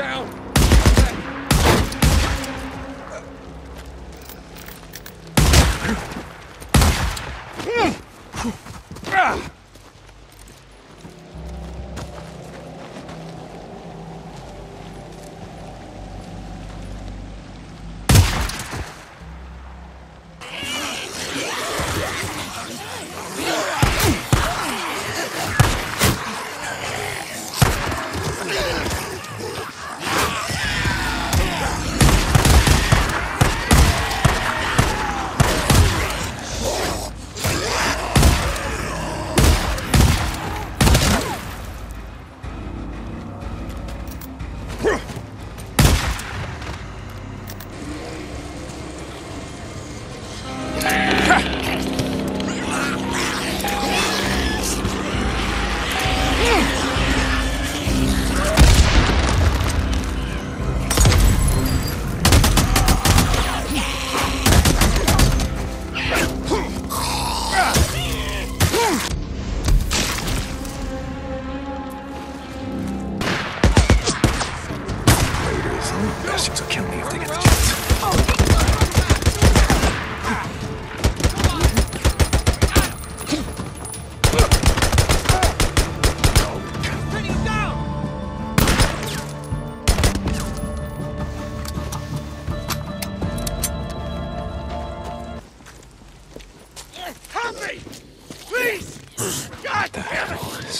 down!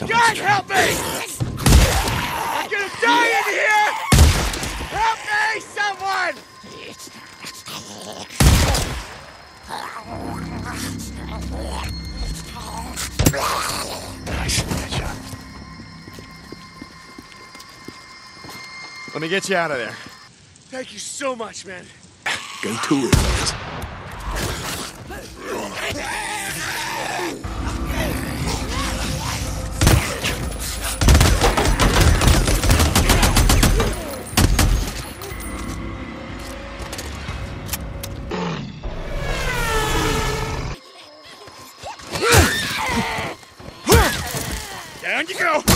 Damn it! Someone's God help me! I'm gonna die in here! Help me, someone! Nice. Good shot. Let me get you out of there. Thank you so much, man. Go to it, you go!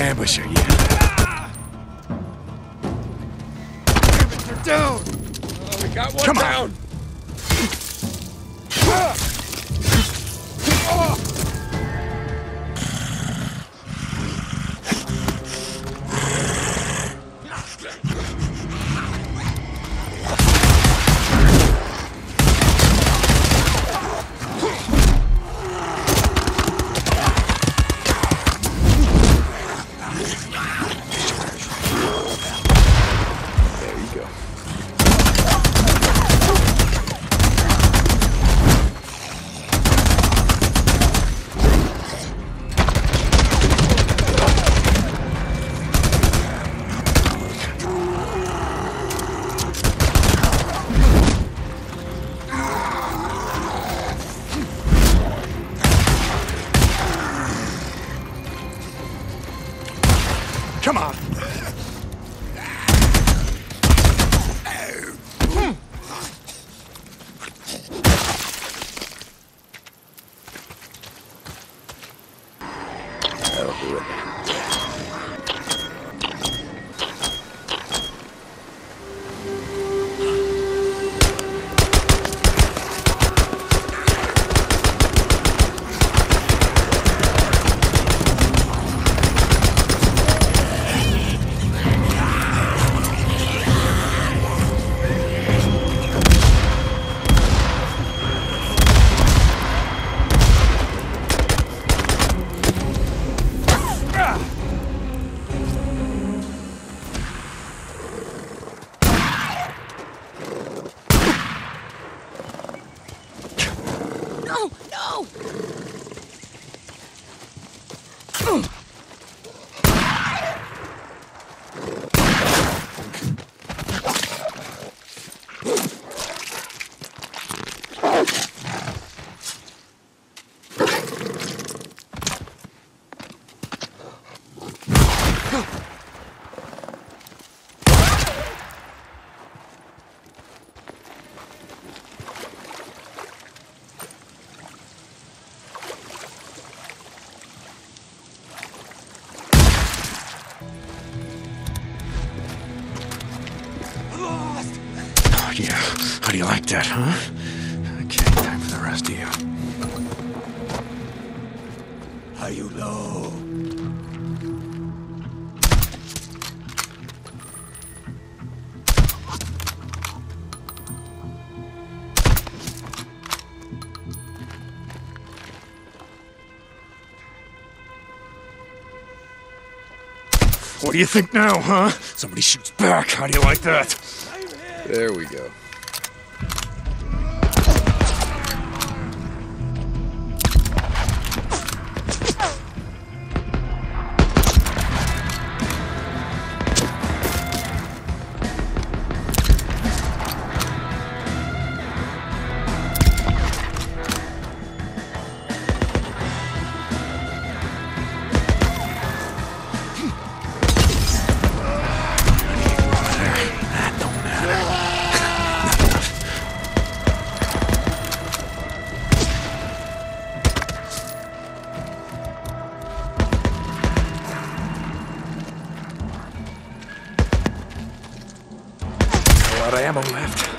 Ambusher, yeah. You're down! Oh, we got one Come on. down! There Come on. Yeah. How do you like that, huh? Okay, time for the rest of you. How you know? What do you think now, huh? Somebody shoots back. How do you like that? There we go. Lot of ammo left.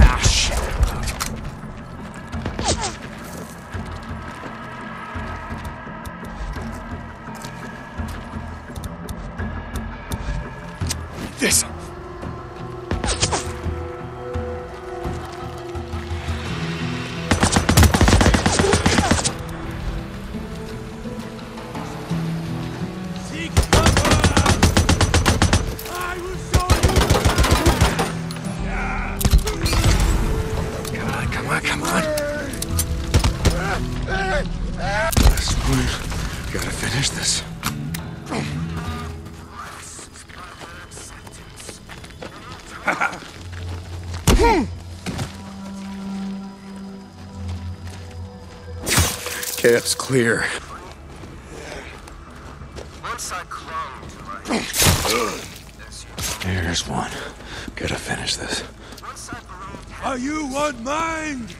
Ah, shit. This. Gotta finish this. Camp's clear. There's one. Gotta finish this. Are you one mind?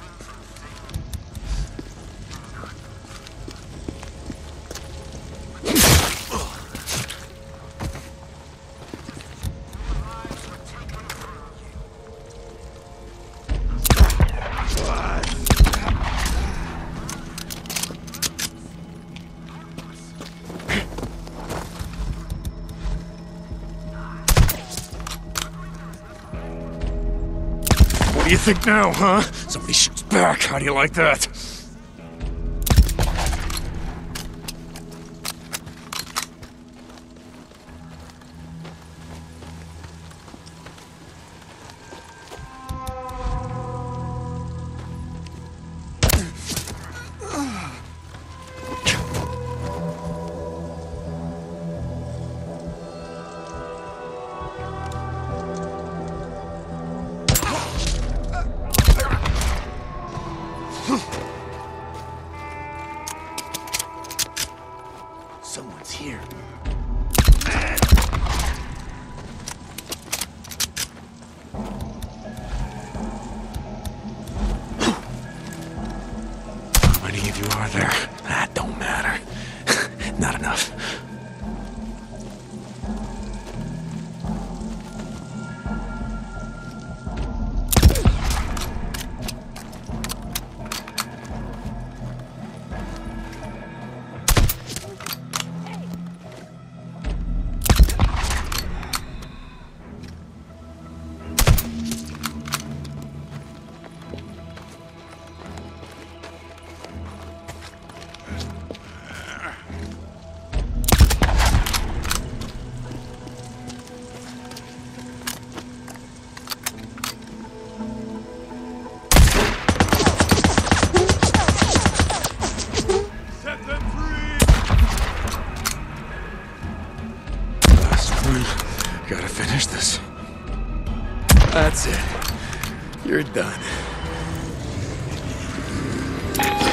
You think now, huh? Somebody shoots back. How do you like that? Someone's here. How many of you are there?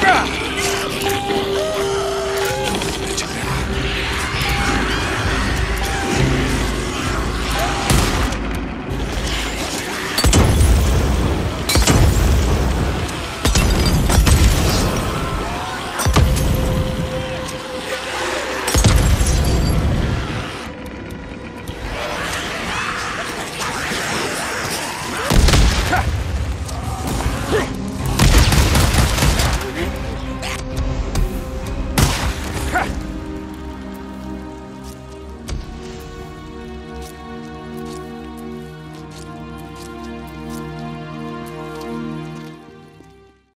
Sucker!